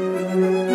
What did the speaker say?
Música